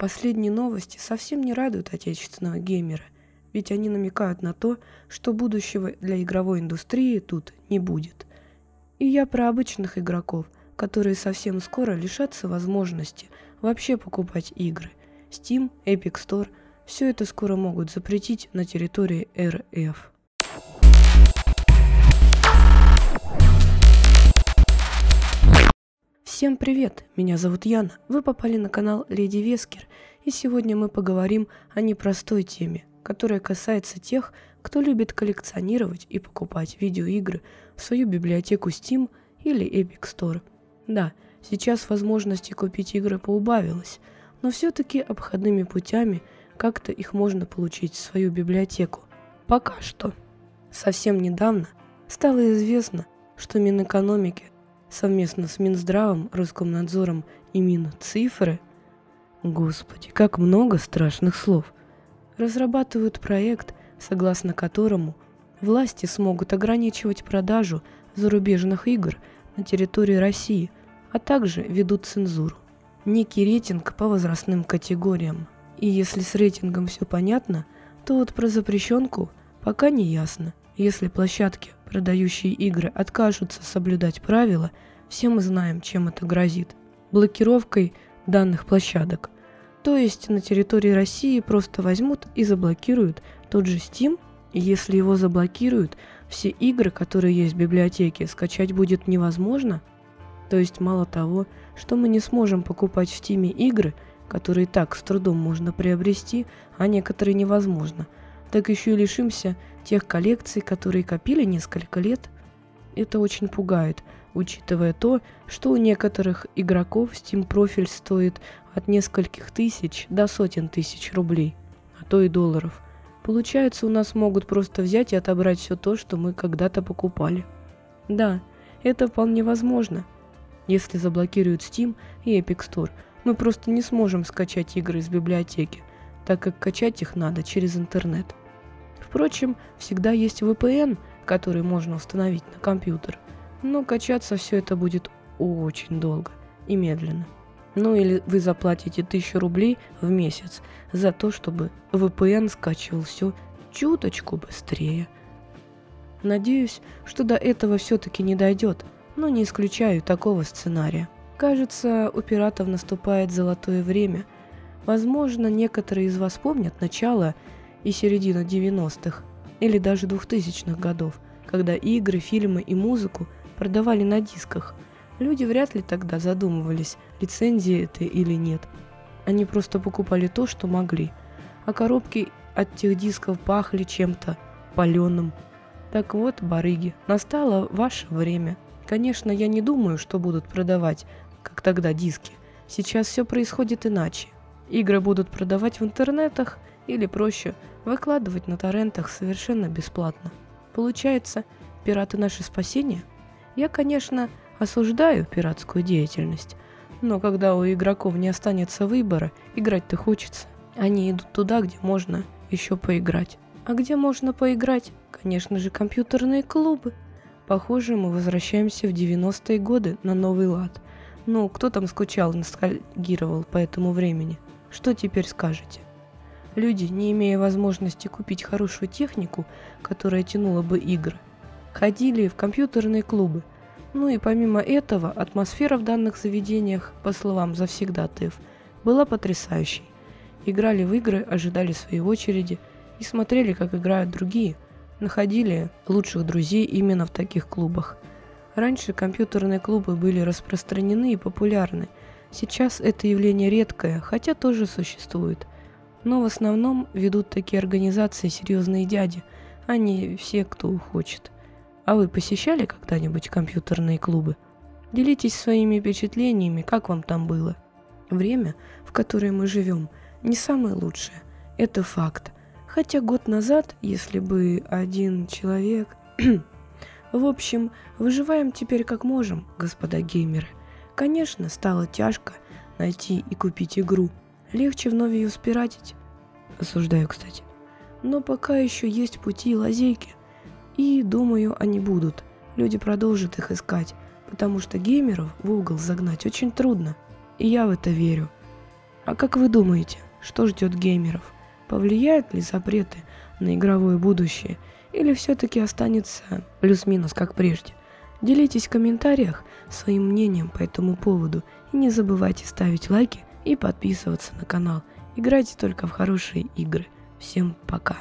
Последние новости совсем не радуют отечественного геймера, ведь они намекают на то, что будущего для игровой индустрии тут не будет. И я про обычных игроков, которые совсем скоро лишатся возможности вообще покупать игры. Steam, Epic Store – все это скоро могут запретить на территории РФ. Всем привет, меня зовут Яна, вы попали на канал Леди Вескер, и сегодня мы поговорим о непростой теме, которая касается тех, кто любит коллекционировать и покупать видеоигры в свою библиотеку Steam или Epic Store. Да, сейчас возможности купить игры поубавилось, но все-таки обходными путями как-то их можно получить в свою библиотеку. Пока что. Совсем недавно стало известно, что Минэкономики совместно с Минздравом, Роскомнадзором и Минцифры, господи, как много страшных слов, разрабатывают проект, согласно которому власти смогут ограничивать продажу зарубежных игр на территории России, а также ведут цензуру. Некий рейтинг по возрастным категориям. И если с рейтингом все понятно, то вот про запрещенку пока не ясно. Если площадки продающие игры откажутся соблюдать правила, все мы знаем, чем это грозит. Блокировкой данных площадок. То есть на территории России просто возьмут и заблокируют тот же Steam, и если его заблокируют, все игры, которые есть в библиотеке, скачать будет невозможно. То есть мало того, что мы не сможем покупать в Steam игры, которые так с трудом можно приобрести, а некоторые невозможно – так еще и лишимся тех коллекций, которые копили несколько лет. Это очень пугает, учитывая то, что у некоторых игроков Steam профиль стоит от нескольких тысяч до сотен тысяч рублей, а то и долларов. Получается, у нас могут просто взять и отобрать все то, что мы когда-то покупали. Да, это вполне возможно. Если заблокируют Steam и Epic Store, мы просто не сможем скачать игры из библиотеки, так как качать их надо через интернет. Впрочем, всегда есть VPN, который можно установить на компьютер, но качаться все это будет очень долго и медленно. Ну или вы заплатите 1000 рублей в месяц за то, чтобы VPN скачивал все чуточку быстрее. Надеюсь, что до этого все-таки не дойдет, но не исключаю такого сценария. Кажется, у пиратов наступает золотое время. Возможно, некоторые из вас помнят начало и середина 90-х или даже 2000-х годов, когда игры, фильмы и музыку продавали на дисках. Люди вряд ли тогда задумывались, лицензии это или нет. Они просто покупали то, что могли. А коробки от тех дисков пахли чем-то паленым. Так вот, барыги, настало ваше время. Конечно, я не думаю, что будут продавать, как тогда, диски. Сейчас все происходит иначе. Игры будут продавать в интернетах – или проще, выкладывать на торрентах совершенно бесплатно. Получается, пираты наше спасение? Я, конечно, осуждаю пиратскую деятельность, но когда у игроков не останется выбора, играть-то хочется. Они идут туда, где можно еще поиграть. А где можно поиграть? Конечно же, компьютерные клубы. Похоже, мы возвращаемся в 90-е годы на новый лад. Ну, кто там скучал, ностальгировал по этому времени? Что теперь скажете? Люди, не имея возможности купить хорошую технику, которая тянула бы игры, ходили в компьютерные клубы. Ну и помимо этого, атмосфера в данных заведениях, по словам завсегдатаев, была потрясающей. Играли в игры, ожидали своей очереди и смотрели, как играют другие. Находили лучших друзей именно в таких клубах. Раньше компьютерные клубы были распространены и популярны. Сейчас это явление редкое, хотя тоже существует. Но в основном ведут такие организации серьезные дяди, а не все, кто хочет. А вы посещали когда-нибудь компьютерные клубы? Делитесь своими впечатлениями, как вам там было. Время, в которое мы живем, не самое лучшее. Это факт. Хотя год назад, если бы один человек... в общем, выживаем теперь как можем, господа геймеры. Конечно, стало тяжко найти и купить игру – Легче вновь ее спиратить. Осуждаю, кстати. Но пока еще есть пути и лазейки. И, думаю, они будут. Люди продолжат их искать, потому что геймеров в угол загнать очень трудно. И я в это верю. А как вы думаете, что ждет геймеров? Повлияют ли запреты на игровое будущее? Или все-таки останется плюс-минус, как прежде? Делитесь в комментариях своим мнением по этому поводу и не забывайте ставить лайки и подписываться на канал. Играйте только в хорошие игры. Всем пока.